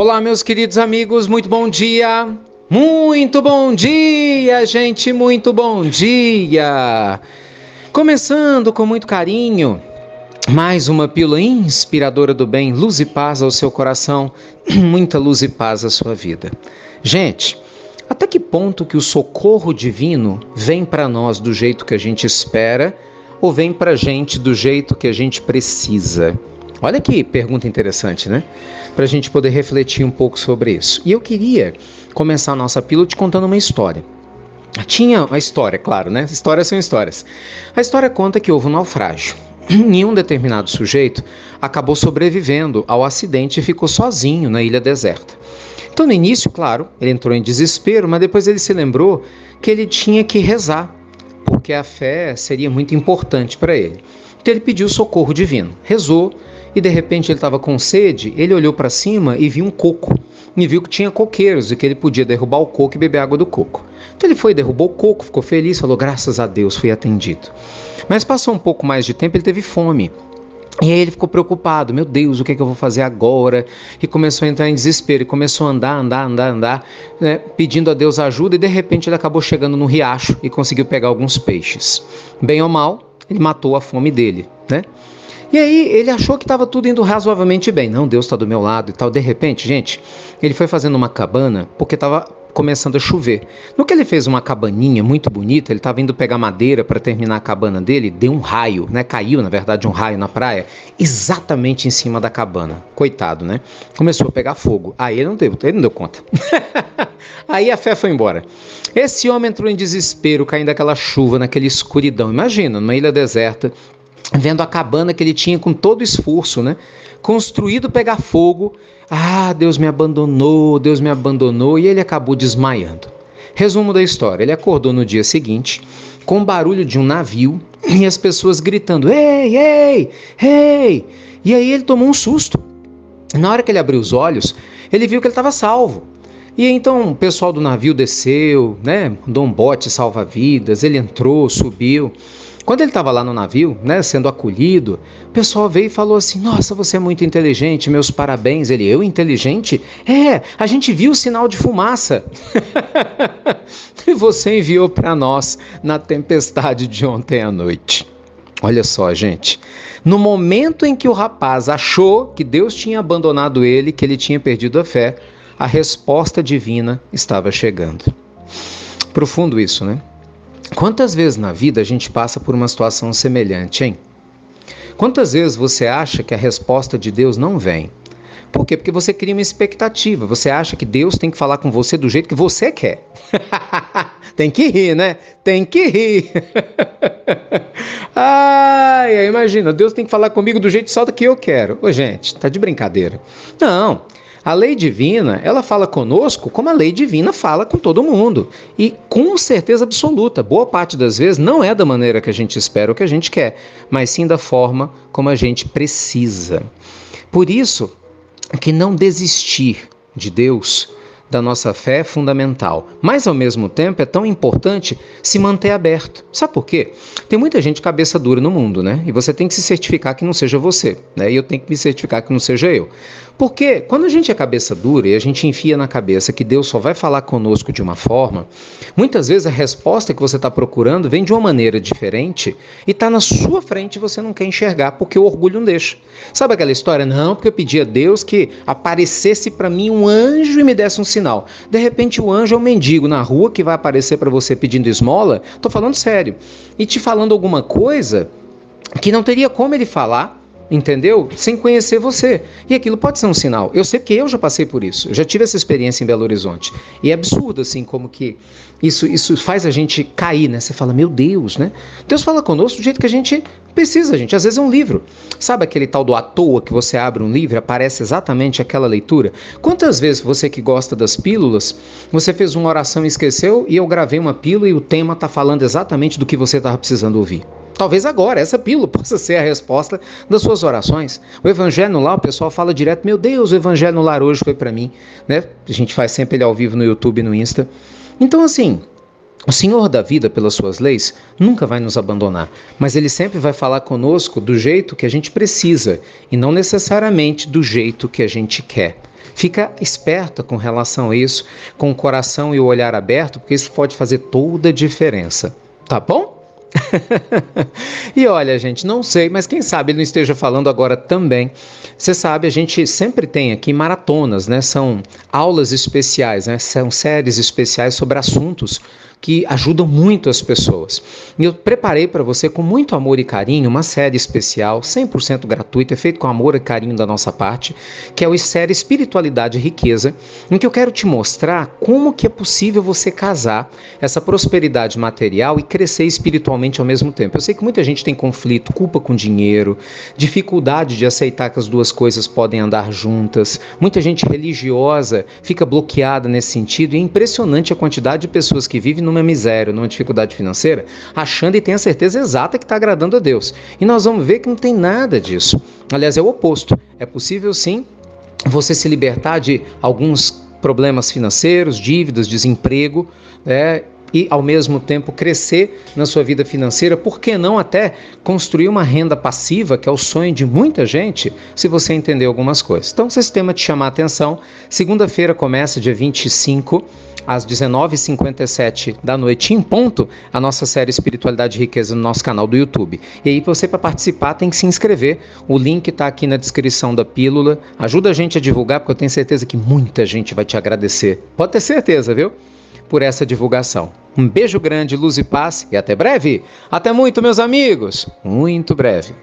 Olá, meus queridos amigos, muito bom dia. Muito bom dia, gente, muito bom dia. Começando com muito carinho, mais uma pílula inspiradora do bem, luz e paz ao seu coração, muita luz e paz à sua vida. Gente, até que ponto que o socorro divino vem para nós do jeito que a gente espera ou vem para gente do jeito que a gente precisa? Olha que pergunta interessante, né? Para a gente poder refletir um pouco sobre isso. E eu queria começar a nossa pílula te contando uma história. Tinha uma história, claro, né? Histórias são histórias. A história conta que houve um naufrágio. E um determinado sujeito acabou sobrevivendo ao acidente e ficou sozinho na ilha deserta. Então, no início, claro, ele entrou em desespero, mas depois ele se lembrou que ele tinha que rezar, porque a fé seria muito importante para ele. Então, ele pediu socorro divino, rezou e de repente ele estava com sede, ele olhou para cima e viu um coco. E viu que tinha coqueiros e que ele podia derrubar o coco e beber água do coco. Então ele foi, derrubou o coco, ficou feliz, falou: graças a Deus, fui atendido. Mas passou um pouco mais de tempo, ele teve fome. E aí ele ficou preocupado, meu Deus, o que, é que eu vou fazer agora? E começou a entrar em desespero, e começou a andar, andar, andar, andar, né, pedindo a Deus ajuda, e de repente ele acabou chegando no riacho e conseguiu pegar alguns peixes. Bem ou mal, ele matou a fome dele, né? E aí ele achou que estava tudo indo razoavelmente bem. Não, Deus está do meu lado e tal. De repente, gente, ele foi fazendo uma cabana porque estava começando a chover. No que ele fez uma cabaninha muito bonita, ele estava indo pegar madeira para terminar a cabana dele, deu um raio, né? Caiu, na verdade, um raio na praia, exatamente em cima da cabana. Coitado, né? Começou a pegar fogo. Aí ele não deu, ele não deu conta. Aí a fé foi embora. Esse homem entrou em desespero, caindo daquela chuva, naquela escuridão. Imagina, numa ilha deserta, vendo a cabana que ele tinha com todo esforço, né? Construído pegar fogo. Ah, Deus me abandonou, Deus me abandonou e ele acabou desmaiando. Resumo da história: ele acordou no dia seguinte com o barulho de um navio e as pessoas gritando: "Ei, ei, ei!". E aí ele tomou um susto. Na hora que ele abriu os olhos, ele viu que ele estava salvo. E então o pessoal do navio desceu, né? Mandou um bote salva-vidas, ele entrou, subiu. Quando ele estava lá no navio, né, sendo acolhido, o pessoal veio e falou assim: Nossa, você é muito inteligente, meus parabéns. Ele, eu inteligente? É, a gente viu o sinal de fumaça. e você enviou para nós na tempestade de ontem à noite. Olha só, gente. No momento em que o rapaz achou que Deus tinha abandonado ele, que ele tinha perdido a fé, a resposta divina estava chegando. Profundo isso, né? Quantas vezes na vida a gente passa por uma situação semelhante, hein? Quantas vezes você acha que a resposta de Deus não vem? Por quê? Porque você cria uma expectativa. Você acha que Deus tem que falar com você do jeito que você quer. tem que rir, né? Tem que rir. Ai, imagina, Deus tem que falar comigo do jeito só do que eu quero. Ô, gente, tá de brincadeira. Não. A lei divina, ela fala conosco como a lei divina fala com todo mundo. E com certeza absoluta, boa parte das vezes não é da maneira que a gente espera ou que a gente quer, mas sim da forma como a gente precisa. Por isso que não desistir de Deus da nossa fé é fundamental, mas ao mesmo tempo é tão importante se manter aberto. Sabe por quê? Tem muita gente cabeça dura no mundo, né? E você tem que se certificar que não seja você, né? E eu tenho que me certificar que não seja eu. Porque quando a gente é cabeça dura e a gente enfia na cabeça que Deus só vai falar conosco de uma forma, muitas vezes a resposta que você está procurando vem de uma maneira diferente e está na sua frente e você não quer enxergar porque o orgulho não deixa. Sabe aquela história? Não, porque eu pedi a Deus que aparecesse para mim um anjo e me desse um sinal. De repente o anjo é um mendigo na rua que vai aparecer para você pedindo esmola. Estou falando sério. E te falando alguma coisa que não teria como ele falar entendeu? Sem conhecer você. E aquilo pode ser um sinal. Eu sei porque eu já passei por isso. Eu já tive essa experiência em Belo Horizonte. E é absurdo, assim, como que isso, isso faz a gente cair, né? Você fala, meu Deus, né? Deus fala conosco do jeito que a gente precisa, gente. Às vezes é um livro. Sabe aquele tal do à toa que você abre um livro aparece exatamente aquela leitura? Quantas vezes você que gosta das pílulas, você fez uma oração e esqueceu e eu gravei uma pílula e o tema está falando exatamente do que você estava precisando ouvir? Talvez agora essa pílula possa ser a resposta das suas orações. O evangelho lar, o pessoal fala direto: Meu Deus, o evangelho lar hoje foi para mim. Né? A gente faz sempre ele ao vivo no YouTube e no Insta. Então, assim, o Senhor da vida, pelas suas leis, nunca vai nos abandonar, mas Ele sempre vai falar conosco do jeito que a gente precisa e não necessariamente do jeito que a gente quer. Fica esperta com relação a isso, com o coração e o olhar aberto, porque isso pode fazer toda a diferença. Tá bom? e olha, gente, não sei, mas quem sabe ele não esteja falando agora também. Você sabe, a gente sempre tem aqui maratonas, né? São aulas especiais, né? São séries especiais sobre assuntos que ajudam muito as pessoas. E eu preparei para você com muito amor e carinho uma série especial, 100% gratuita, é feito com amor e carinho da nossa parte, que é a série Espiritualidade e Riqueza, em que eu quero te mostrar como que é possível você casar essa prosperidade material e crescer espiritualmente ao mesmo tempo. Eu sei que muita gente tem conflito, culpa com dinheiro, dificuldade de aceitar que as duas coisas podem andar juntas. Muita gente religiosa fica bloqueada nesse sentido e é impressionante a quantidade de pessoas que vivem numa miséria, numa dificuldade financeira, achando e tem a certeza exata que está agradando a Deus. E nós vamos ver que não tem nada disso. Aliás, é o oposto. É possível sim você se libertar de alguns problemas financeiros, dívidas, desemprego, né? E ao mesmo tempo crescer na sua vida financeira, por que não até construir uma renda passiva, que é o sonho de muita gente, se você entender algumas coisas. Então, se esse tema te chamar a atenção, segunda-feira começa dia 25 às 19h57 da noite em ponto, a nossa série Espiritualidade e Riqueza no nosso canal do YouTube. E aí você para participar tem que se inscrever. O link está aqui na descrição da pílula. Ajuda a gente a divulgar porque eu tenho certeza que muita gente vai te agradecer. Pode ter certeza, viu? Por essa divulgação. Um beijo grande, luz e paz e até breve. Até muito, meus amigos. Muito breve.